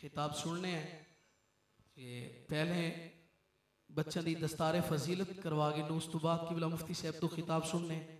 خطاب سننے ہیں کہ پہلے بچوں دی دستار فضیلت کروا گئے نو اس کی بلا مفتی صاحب تو خطاب سننے ہیں۔